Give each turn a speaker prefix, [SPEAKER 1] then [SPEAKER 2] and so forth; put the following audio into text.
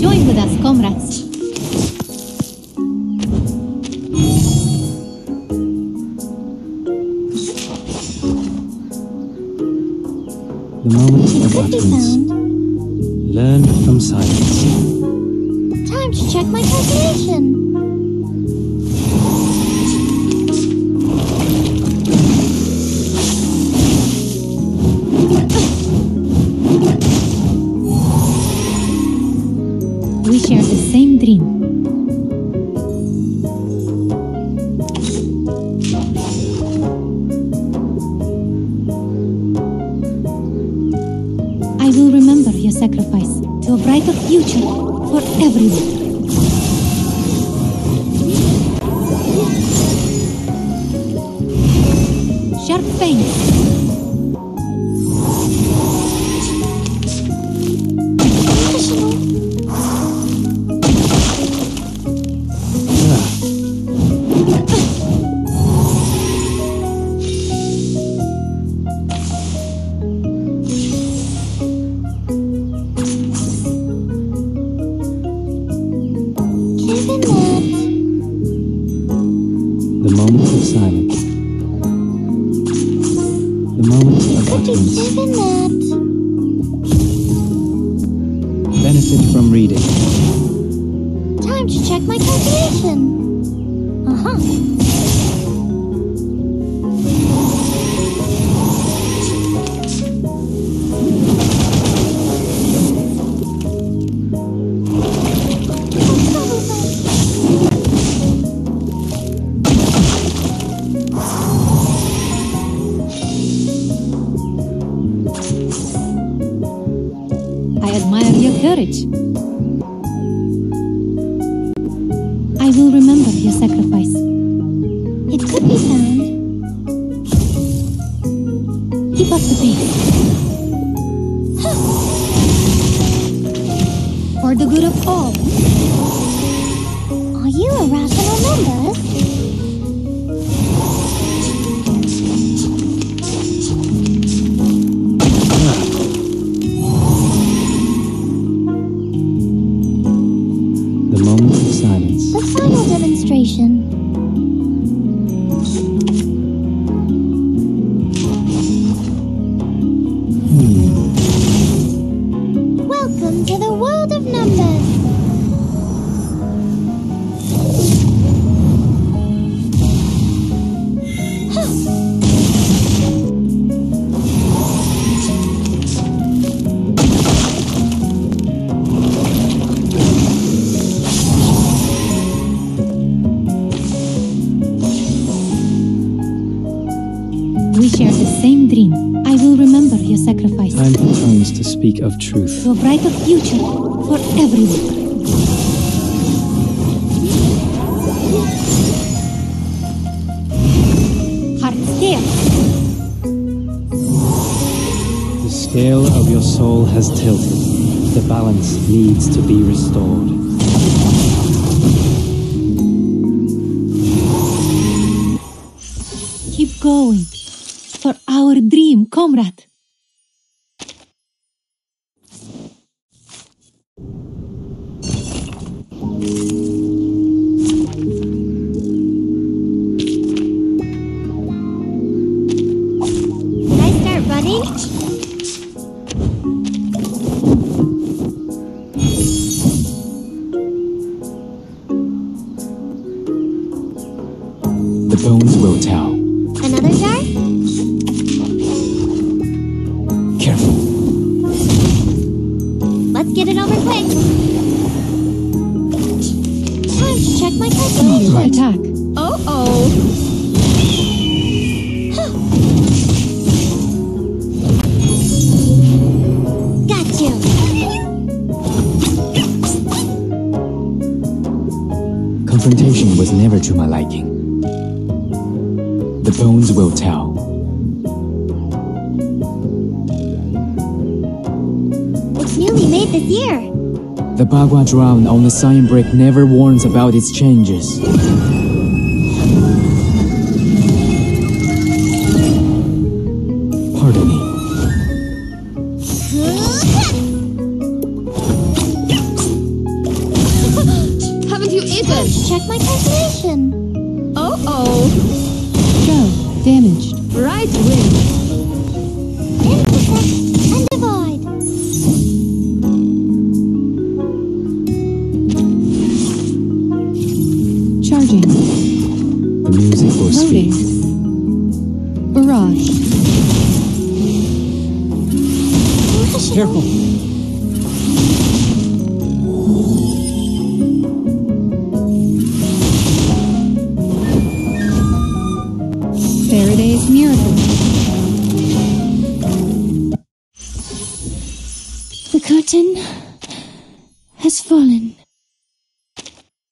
[SPEAKER 1] Join with us,
[SPEAKER 2] comrades.
[SPEAKER 1] The moment of utterance.
[SPEAKER 2] Learn from silence.
[SPEAKER 1] Time to check my calculation.
[SPEAKER 3] Sacrifice to a brighter future for everyone. Sharp.
[SPEAKER 2] The moments of silence. The moments of utterance. Benefit from reading.
[SPEAKER 1] Time to check my calculation. Uh-huh.
[SPEAKER 3] I will remember your sacrifice.
[SPEAKER 1] It could be found.
[SPEAKER 3] Keep up the pace. For the good of all.
[SPEAKER 1] Are you a rational member?
[SPEAKER 3] Your sacrifice
[SPEAKER 2] tongues to speak of truth.
[SPEAKER 3] to a brighter future for everyone.
[SPEAKER 2] The scale of your soul has tilted. The balance needs to be restored.
[SPEAKER 3] Keep going. For our dream, comrade.
[SPEAKER 2] The bones will tell.
[SPEAKER 1] Another jar?
[SPEAKER 2] Careful.
[SPEAKER 1] Let's get it over quick. Time to check my calculation.
[SPEAKER 2] Right.
[SPEAKER 3] Attack.
[SPEAKER 1] Oh oh.
[SPEAKER 2] Confrontation was never to my liking. The bones will tell.
[SPEAKER 1] It's newly made this year.
[SPEAKER 2] The Bagua drown on the sign brick never warns about its changes.
[SPEAKER 1] Check my calculation.
[SPEAKER 4] Uh-oh.
[SPEAKER 3] Go. Damaged.
[SPEAKER 4] Right wing.
[SPEAKER 1] Intersect and divide.
[SPEAKER 2] Charging. Music or
[SPEAKER 5] Loading.
[SPEAKER 2] speed.
[SPEAKER 5] Barrage.
[SPEAKER 2] Careful.
[SPEAKER 5] Faraday's Miracle.
[SPEAKER 3] The curtain has fallen.